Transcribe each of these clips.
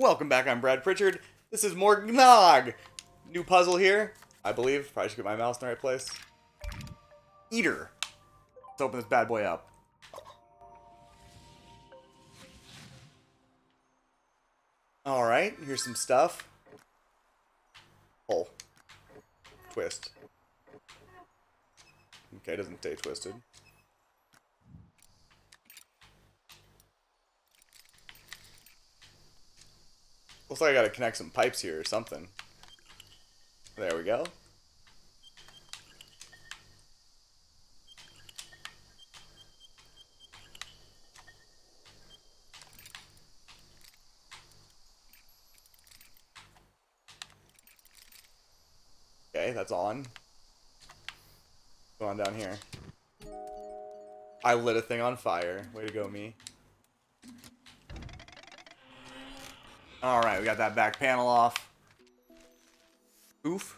Welcome back, I'm Brad Prichard. This is more Gnog! New puzzle here, I believe. Probably should get my mouse in the right place. Eater. Let's open this bad boy up. Alright, here's some stuff. Pull. Twist. Okay, doesn't stay twisted. Looks like I gotta connect some pipes here or something. There we go. Okay, that's on. Go on down here. I lit a thing on fire. Way to go, me. Alright, we got that back panel off. Poof.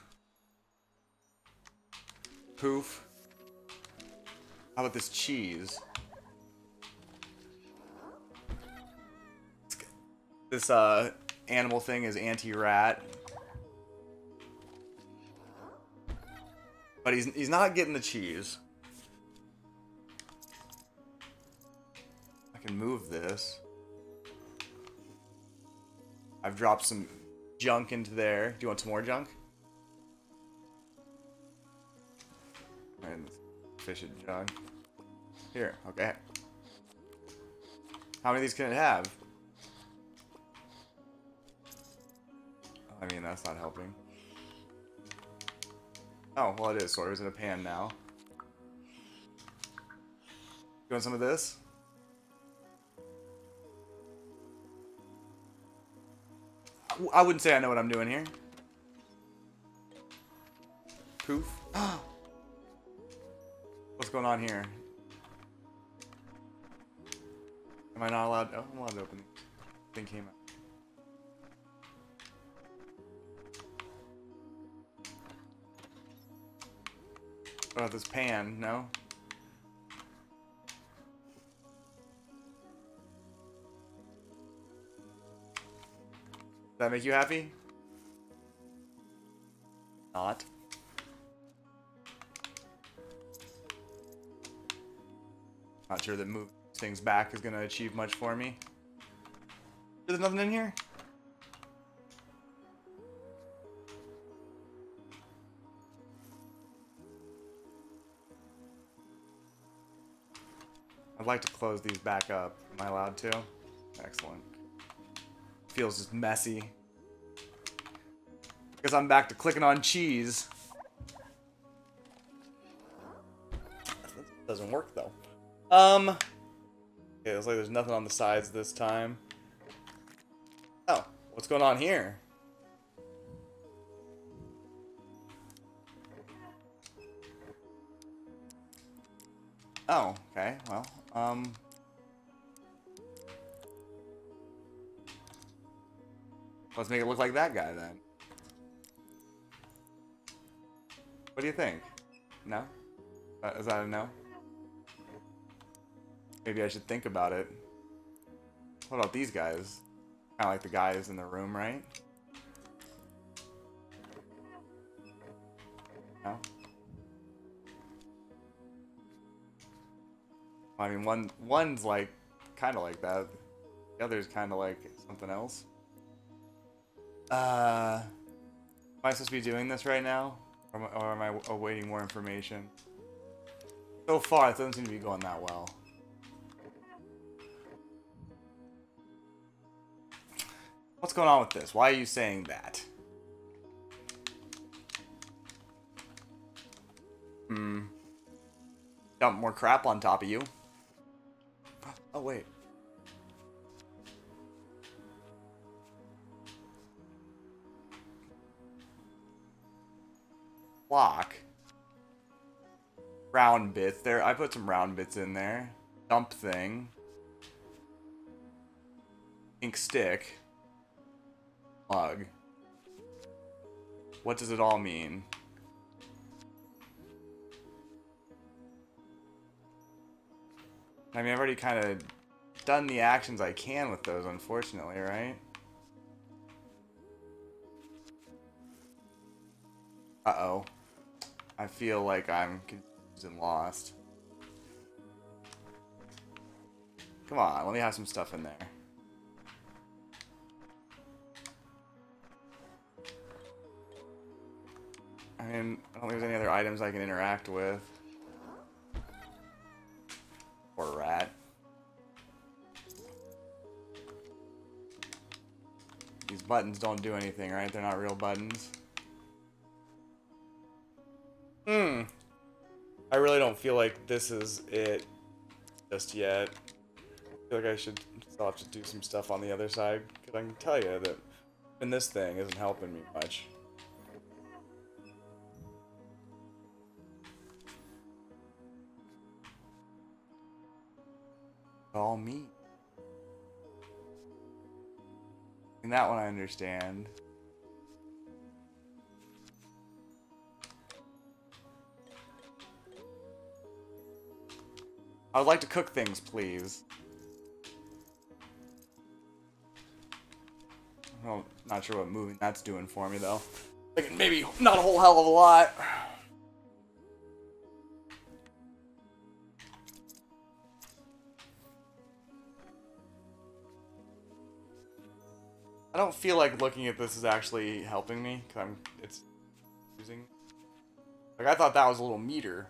Poof. How about this cheese? This, uh, animal thing is anti-rat. But he's, he's not getting the cheese. I can move this. I've dropped some junk into there. Do you want some more junk? And efficient junk. Here, okay. How many of these can it have? I mean, that's not helping. Oh, well it is sort of. It's in a pan now. You want some of this? I wouldn't say I know what I'm doing here. Poof. What's going on here? Am I not allowed? Oh, I'm allowed to open. Thing came out. Oh, this pan? No? That make you happy? Not. Not sure that moving things back is going to achieve much for me. There's nothing in here? I'd like to close these back up. Am I allowed to? Excellent feels just messy. Because I'm back to clicking on cheese. Doesn't work though. Um. Okay, looks like there's nothing on the sides this time. Oh, what's going on here? Oh, okay, well, um... Let's make it look like that guy then. What do you think? No? Is that a no? Maybe I should think about it. What about these guys? Kind of like the guys in the room, right? No? I mean, one one's like, kind of like that. The other's kind of like something else. Uh, am I supposed to be doing this right now? Or am, I, or am I awaiting more information? So far, it doesn't seem to be going that well. What's going on with this? Why are you saying that? Hmm. Dump more crap on top of you. Oh, wait. round bits there. I put some round bits in there. Dump thing. Ink stick. Mug. What does it all mean? I mean, I've already kind of done the actions I can with those, unfortunately, right? Uh-oh. I feel like I'm confused and lost. Come on, let me have some stuff in there. I mean, I don't think there's any other items I can interact with. Or rat. These buttons don't do anything, right? They're not real buttons. Feel like this is it just yet. I feel like I should still have to do some stuff on the other side. Because I can tell you that and this thing isn't helping me much. All me. And that one I understand. I would like to cook things, please. I'm not sure what moving that's doing for me, though. Like, maybe not a whole hell of a lot. I don't feel like looking at this is actually helping me, because I'm, it's using. Like, I thought that was a little meter.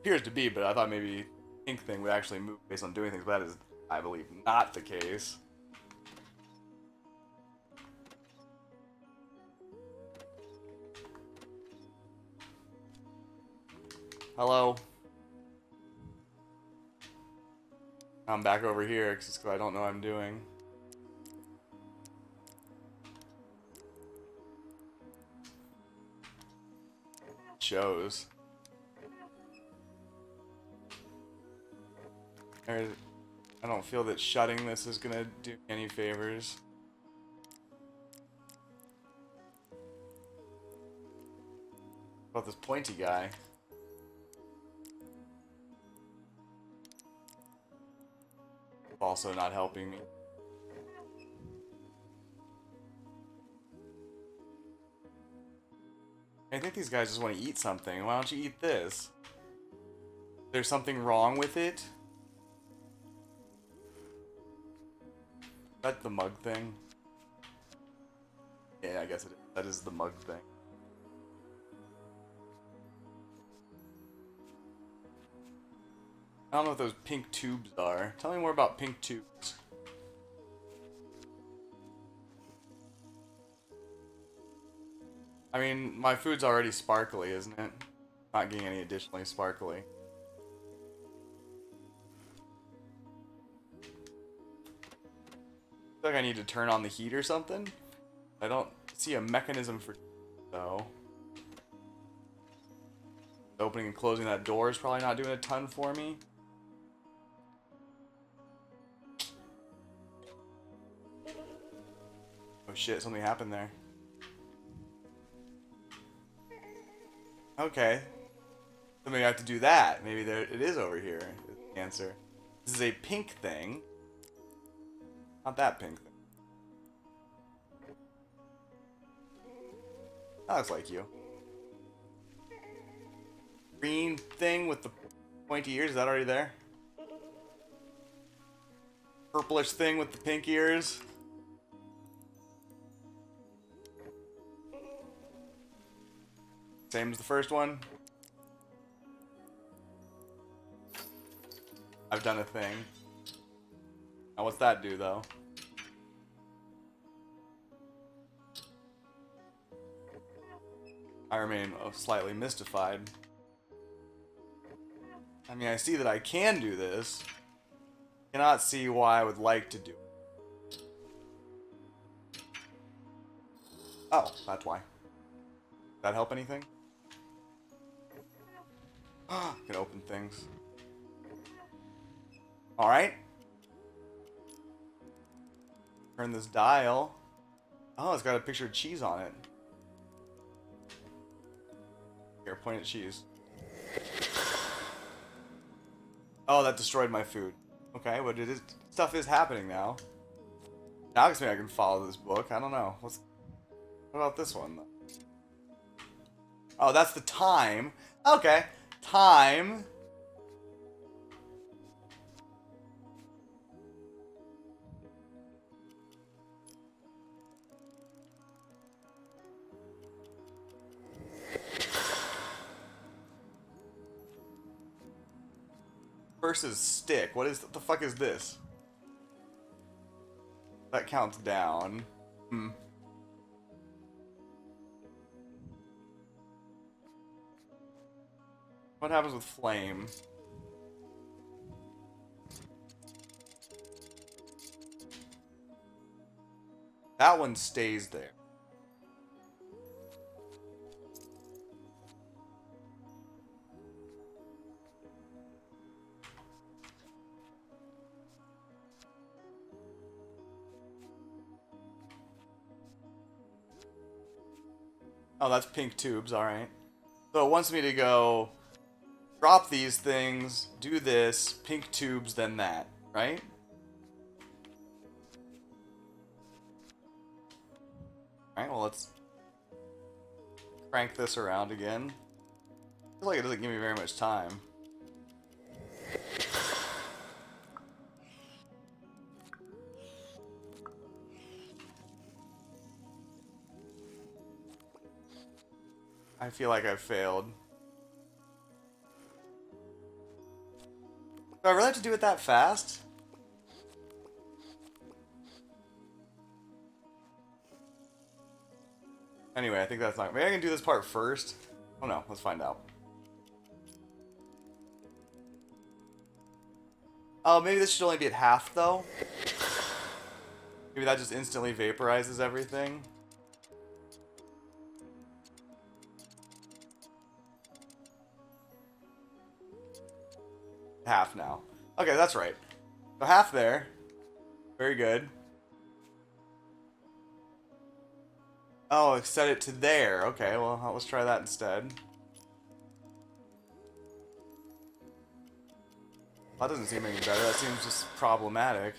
Appears to be, but I thought maybe thing would actually move based on doing things, but that is, I believe, not the case. Hello? I'm back over here because I don't know what I'm doing. Shows. I don't feel that shutting this is gonna do any favors. About this pointy guy. Also not helping me. I think these guys just want to eat something. Why don't you eat this? There's something wrong with it? That the mug thing? Yeah, I guess it is. That is the mug thing. I don't know what those pink tubes are. Tell me more about pink tubes. I mean, my food's already sparkly, isn't it? Not getting any additionally sparkly. Like I need to turn on the heat or something. I don't see a mechanism for though. Opening and closing that door is probably not doing a ton for me. Oh shit, something happened there. Okay. So maybe I have to do that. Maybe there it is over here. answer. This is a pink thing. Not that pink thing. That looks like you. Green thing with the pointy ears, is that already there? Purplish thing with the pink ears. Same as the first one. I've done a thing. Now what's that do though? I remain uh, slightly mystified. I mean, I see that I can do this. Cannot see why I would like to do it. Oh, that's why. that help anything? Ah, can open things. Alright. Turn this dial. Oh, it's got a picture of cheese on it. Here, point at cheese. Oh, that destroyed my food. Okay, but it is stuff is happening now. Now maybe I can follow this book. I don't know. What's what about this one? Oh, that's the time. Okay. Time. Versus stick. What is what the fuck is this? That counts down. Hmm. What happens with flame? That one stays there. Oh, that's pink tubes, alright. So it wants me to go drop these things, do this, pink tubes, then that, right? Alright, well let's crank this around again. I feel like it doesn't give me very much time. I feel like I've failed. Do I really have to do it that fast? Anyway, I think that's not... Maybe I can do this part first? Oh no, let's find out. Oh, maybe this should only be at half, though? Maybe that just instantly vaporizes everything? Half now. Okay, that's right. So half there. Very good. Oh, set it to there. Okay, well, let's try that instead. That doesn't seem any better. That seems just problematic.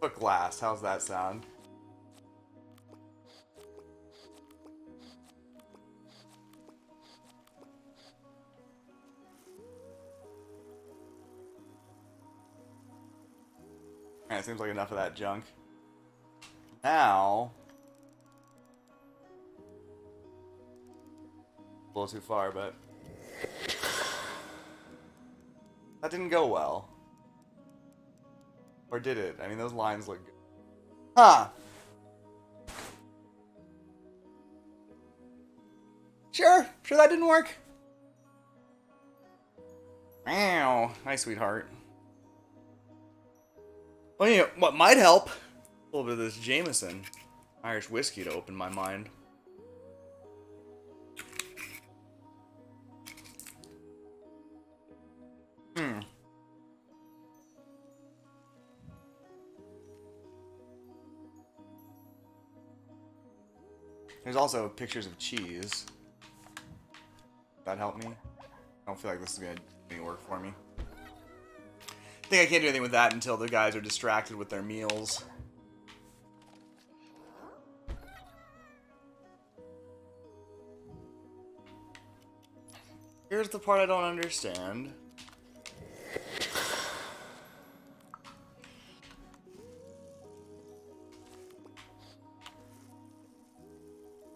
Put glass. How's that sound? it seems like enough of that junk. Now... A little too far, but... That didn't go well. Or did it? I mean, those lines look good. Huh. Sure. Sure that didn't work. Meow. Hi, sweetheart. Well, you know, what might help? A little bit of this Jameson. Irish whiskey to open my mind. Hmm. There's also pictures of cheese. That help me? I don't feel like this is gonna do any work for me. I think I can't do anything with that until the guys are distracted with their meals. Here's the part I don't understand.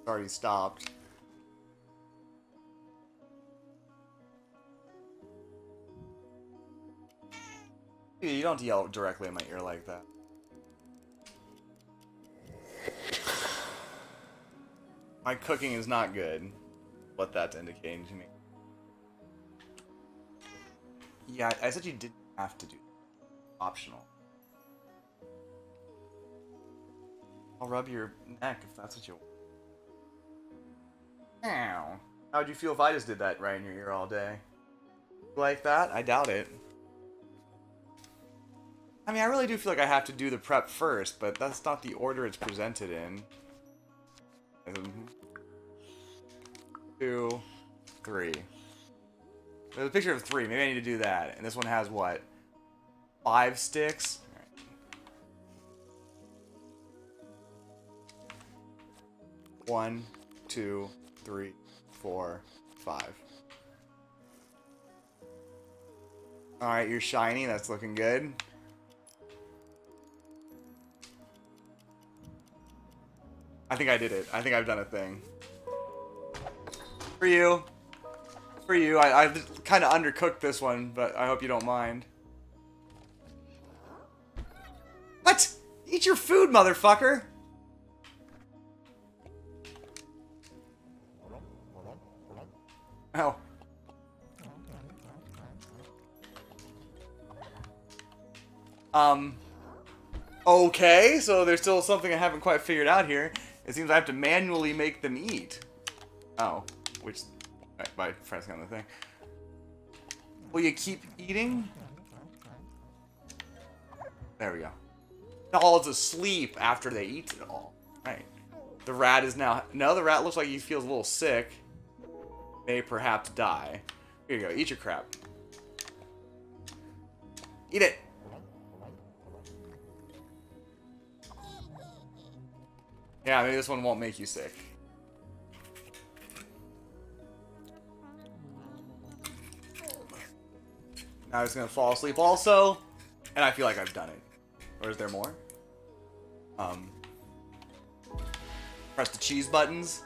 Already stopped. You don't yell directly in my ear like that. My cooking is not good. What that's indicating to me. Yeah, I said you didn't have to do optional. I'll rub your neck if that's what you want. How would you feel if I just did that right in your ear all day? Like that? I doubt it. I mean, I really do feel like I have to do the prep first, but that's not the order it's presented in. Um, two, three. There's a picture of three. Maybe I need to do that. And this one has what? Five sticks? One, two, three, four, five. Alright, you're shiny. That's looking good. I think I did it. I think I've done a thing. For you. For you. I, I kind of undercooked this one, but I hope you don't mind. What? Eat your food, motherfucker! Oh. Um. Okay, so there's still something I haven't quite figured out here. It seems I have to manually make them eat. Oh, which by pressing on the thing. Will you keep eating? There we go. All is asleep after they eat it all. Right. The rat is now... No, the rat looks like he feels a little sick. May perhaps die. Here you go. Eat your crap. Eat it. Yeah, maybe this one won't make you sick. Now he's gonna fall asleep also, and I feel like I've done it. Or is there more? Um, press the cheese buttons.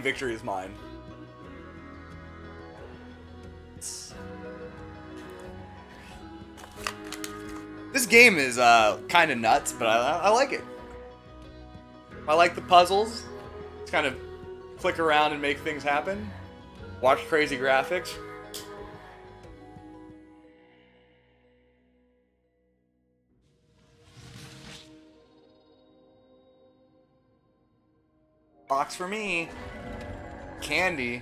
And victory is mine. This game is uh, kind of nuts, but I, I like it. I like the puzzles. It's kind of click around and make things happen. Watch crazy graphics. Box for me. Candy.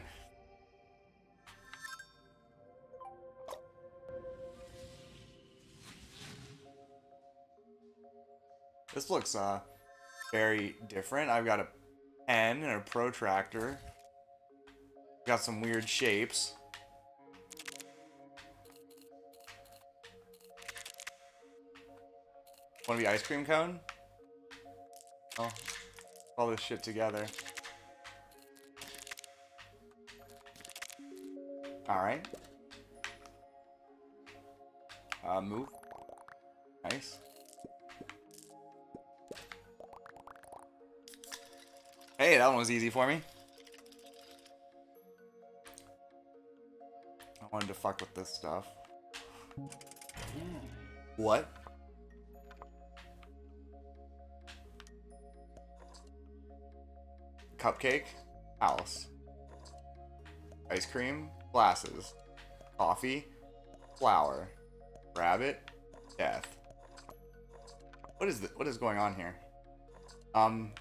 This looks uh very different. I've got a pen and a protractor. Got some weird shapes. Want to be ice cream cone? Oh, all this shit together. Alright. Uh, move. Nice. Hey, that one was easy for me. I wanted to fuck with this stuff. What? Cupcake? House. Ice cream? Glasses. Coffee? Flower. Rabbit? Death. What is the, what is going on here? Um,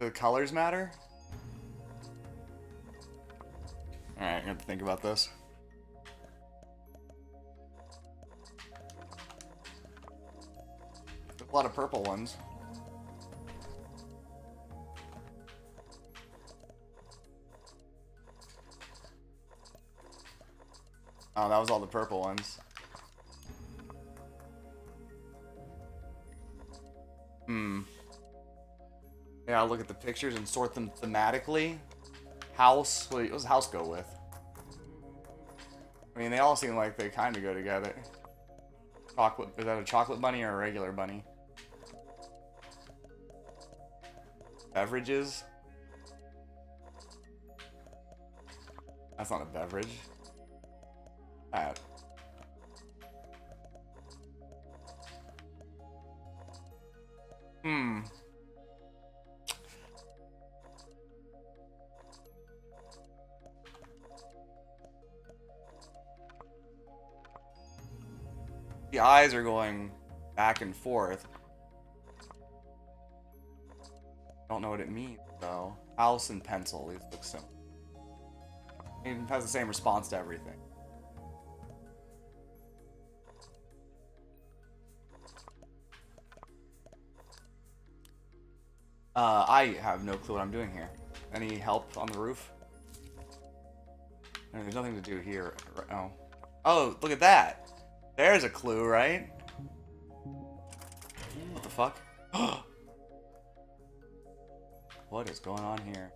the colors matter? Alright, I have to think about this. There's a lot of purple ones. Oh, that was all the purple ones. Hmm. Yeah, I'll look at the pictures and sort them thematically. House, what does house go with? I mean, they all seem like they kind of go together. Chocolate, is that a chocolate bunny or a regular bunny? Beverages? That's not a beverage. Hmm. The eyes are going back and forth. Don't know what it means, though. And pencil. These look similar. It has the same response to everything. Uh, I have no clue what I'm doing here. Any help on the roof? I mean, there's nothing to do here. Oh. Oh, look at that. There's a clue, right? What the fuck? what is going on here?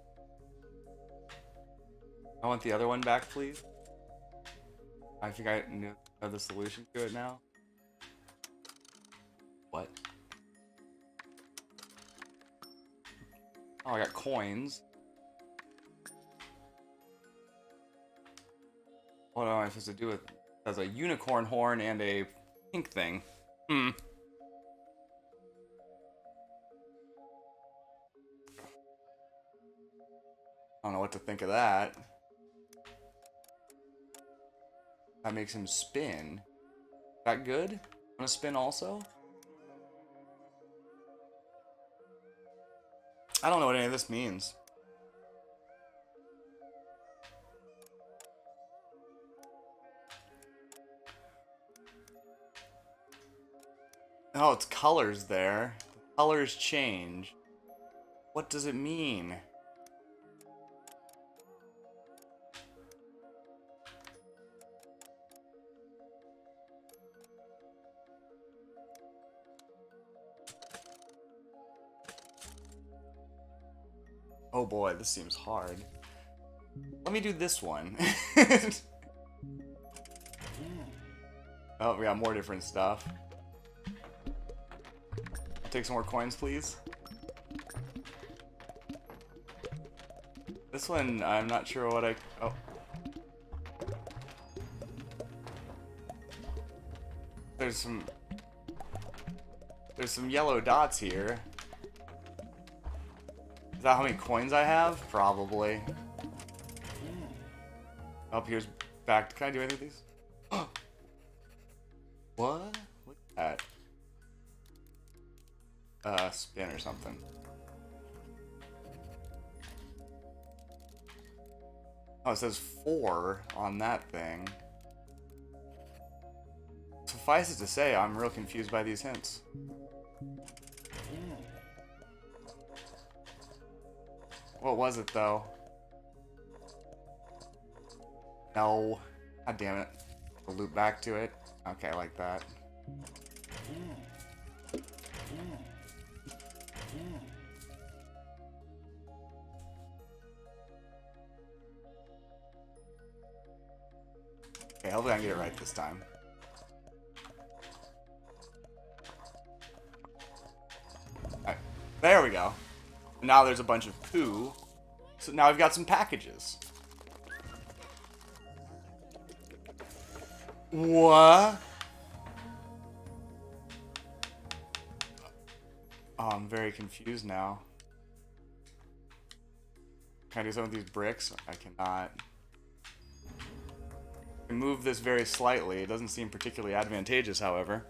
I want the other one back, please. I think I know the solution to it now. What? Oh, I got coins. What am I supposed to do with as a unicorn horn and a pink thing? Hmm. I don't know what to think of that. That makes him spin. That good? Wanna spin also? I don't know what any of this means. Oh, it's colors there. The Colors change. What does it mean? Boy, this seems hard. Let me do this one. oh, we got more different stuff. Take some more coins, please. This one, I'm not sure what I... Oh. There's some... There's some yellow dots here. Is that how many coins I have? Probably. Up here's back. Can I do any of these? what? Look at that. Uh, spin or something. Oh, it says four on that thing. Suffice it to say, I'm real confused by these hints. What was it, though? No. God damn it. I'll loop back to it. Okay, like that. Okay, hopefully I can get it right this time. Right. There we go. Now there's a bunch of poo. So now I've got some packages. What? Oh, I'm very confused now. Can I do some of these bricks? I cannot. Move this very slightly. It doesn't seem particularly advantageous, however.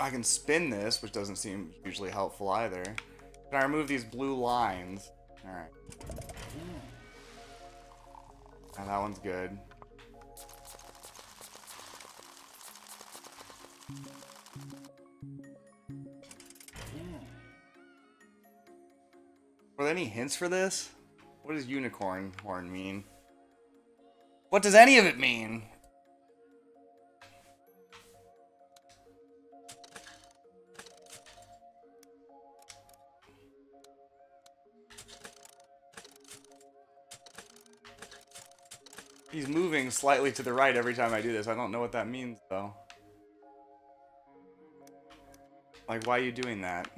I can spin this, which doesn't seem hugely helpful either. Can I remove these blue lines? Alright. And that one's good. Were there any hints for this? What does unicorn horn mean? What does any of it mean? He's moving slightly to the right every time I do this. I don't know what that means, though. Like, why are you doing that?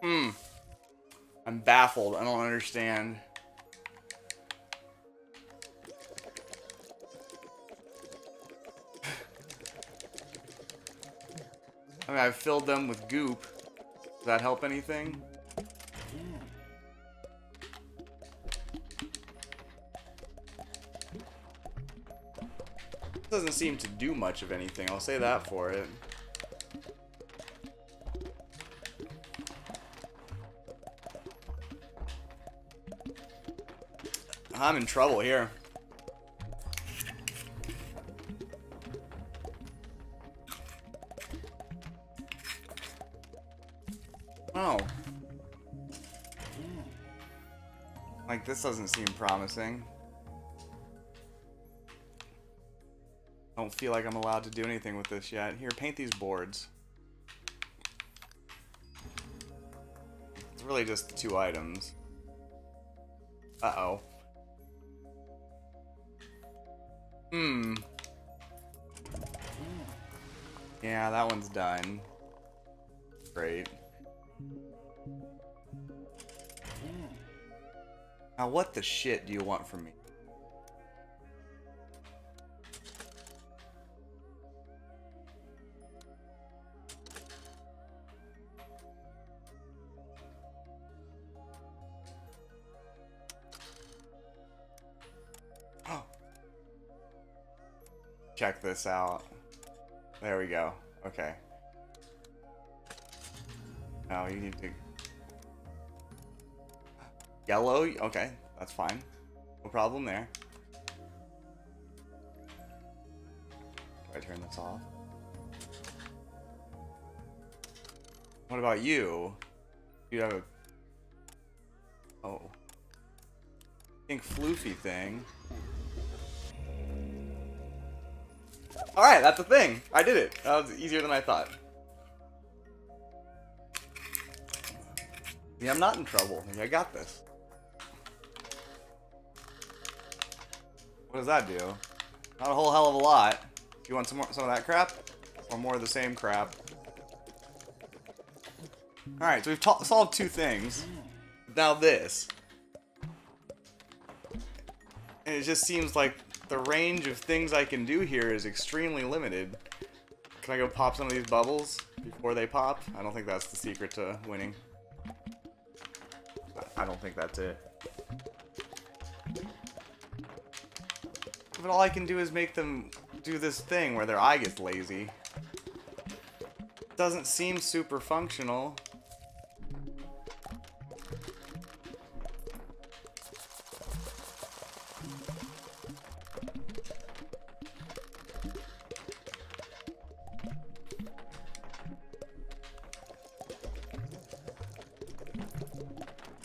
Hmm. I'm baffled. I don't understand. Mean, I've filled them with goop. Does that help anything? Doesn't seem to do much of anything, I'll say that for it. I'm in trouble here. This doesn't seem promising. I don't feel like I'm allowed to do anything with this yet. Here, paint these boards. It's really just two items. Uh-oh. Hmm. Yeah, that one's done. Great. Now what the shit do you want from me? Check this out. There we go. Okay. Now you need to... Yellow? Okay, that's fine. No problem there. Do I turn this off? What about you? You have a... Oh. Pink floofy thing. Alright, that's the thing. I did it. That was easier than I thought. Yeah, I'm not in trouble. I got this. What does that do? Not a whole hell of a lot. You want some more, some of that crap? Or more of the same crap? Alright, so we've solved two things. Now this. And it just seems like the range of things I can do here is extremely limited. Can I go pop some of these bubbles before they pop? I don't think that's the secret to winning. I don't think that's it. But all I can do is make them do this thing where their eye gets lazy. Doesn't seem super functional.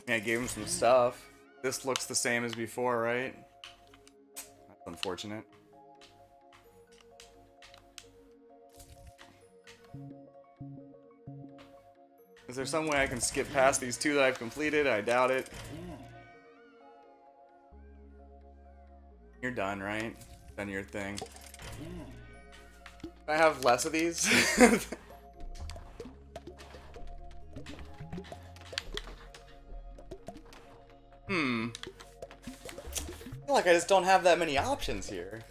I gave him some stuff. This looks the same as before, right? Unfortunate. Is there some way I can skip past these two that I've completed? I doubt it. You're done, right? Done your thing. I have less of these? Hmm. Feel like I just don't have that many options here.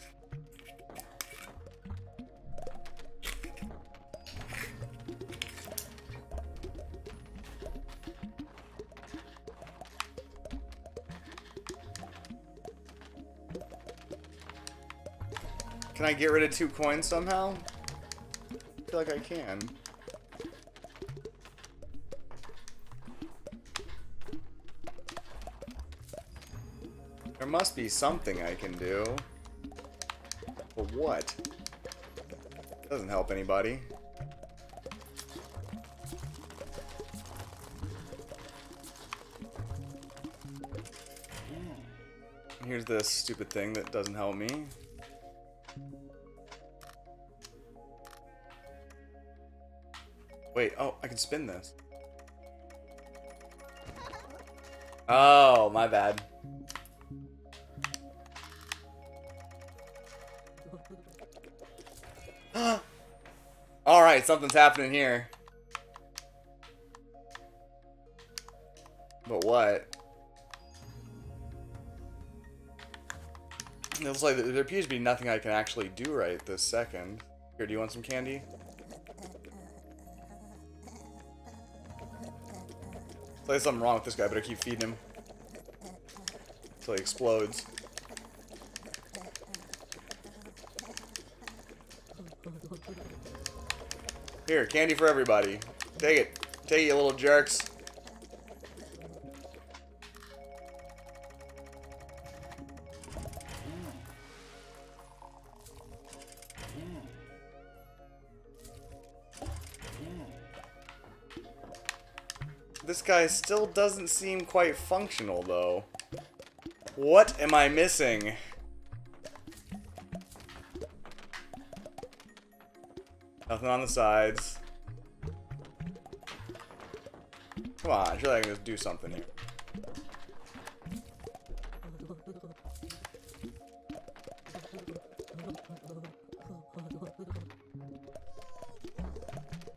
Can I get rid of two coins somehow? I feel like I can. Must be something I can do. But what? Doesn't help anybody. Hmm. Here's this stupid thing that doesn't help me. Wait, oh, I can spin this. Oh, my bad. Alright, something's happening here. But what? It looks like there appears to be nothing I can actually do right this second. Here, do you want some candy? there's something wrong with this guy, but I keep feeding him. Until he explodes. Here, candy for everybody. Take it. Take it, you little jerks. This guy still doesn't seem quite functional, though. What am I missing? Nothing on the sides. Come on, surely I can just do something here.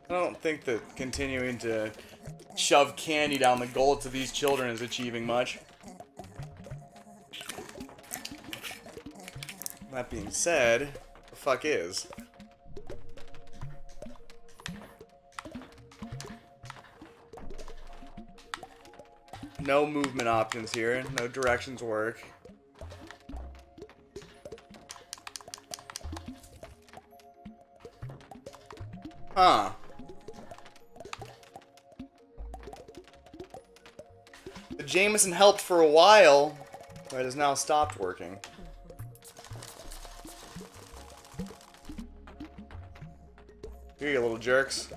I don't think that continuing to shove candy down the gullet of these children is achieving much. That being said, the fuck is? No movement options here. No directions work. Huh. The Jameson helped for a while, but has now stopped working. Here you little jerks.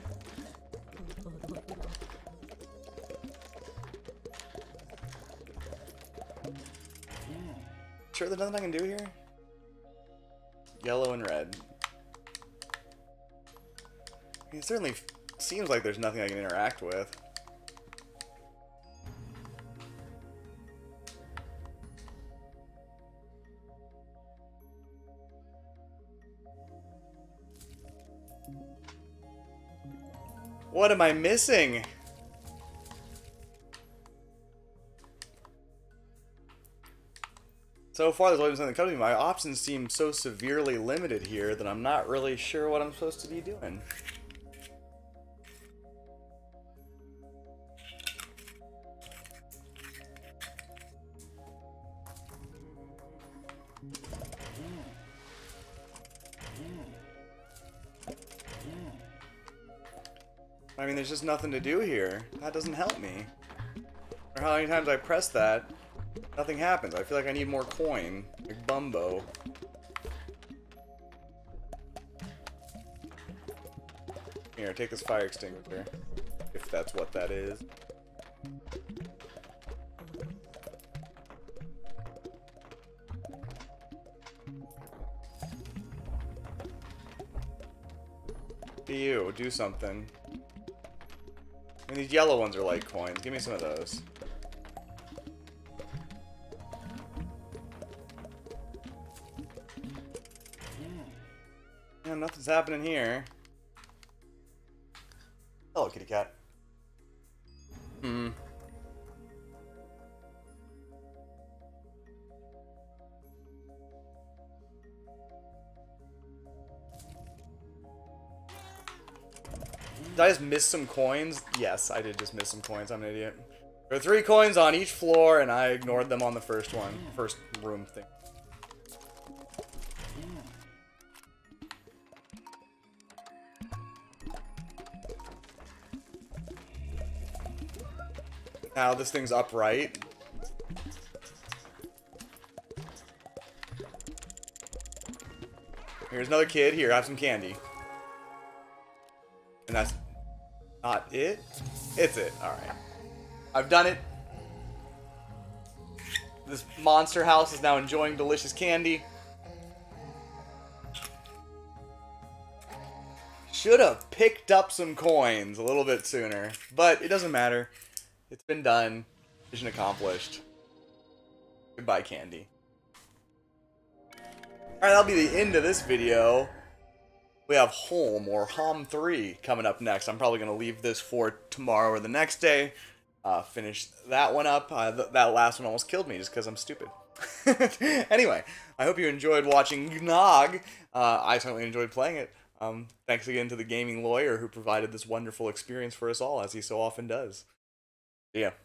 Sure there's nothing I can do here? Yellow and red. It certainly seems like there's nothing I can interact with. What am I missing? So far, there's always something coming. My options seem so severely limited here that I'm not really sure what I'm supposed to be doing. I mean, there's just nothing to do here. That doesn't help me. Or how many times I press that, nothing happens. I feel like I need more coin. Like Bumbo. Here, take this fire extinguisher. If that's what that is. Be you, do something. Mean, these yellow ones are like coins. Give me some of those. Nothing's happening here. Hello, kitty cat. Hmm. Did I just miss some coins? Yes, I did just miss some coins. I'm an idiot. There are three coins on each floor, and I ignored them on the first one. First room thing. Now this thing's upright. Here's another kid. Here, have some candy. And that's not it? It's it. Alright. I've done it. This monster house is now enjoying delicious candy. Should have picked up some coins a little bit sooner. But it doesn't matter. It's been done. Mission accomplished. Goodbye, candy. Alright, that'll be the end of this video. We have Home or Hom 3 coming up next. I'm probably going to leave this for tomorrow or the next day. Uh, finish that one up. Uh, th that last one almost killed me just because I'm stupid. anyway, I hope you enjoyed watching Gnog. Uh, I certainly enjoyed playing it. Um, thanks again to the gaming lawyer who provided this wonderful experience for us all, as he so often does. Ya.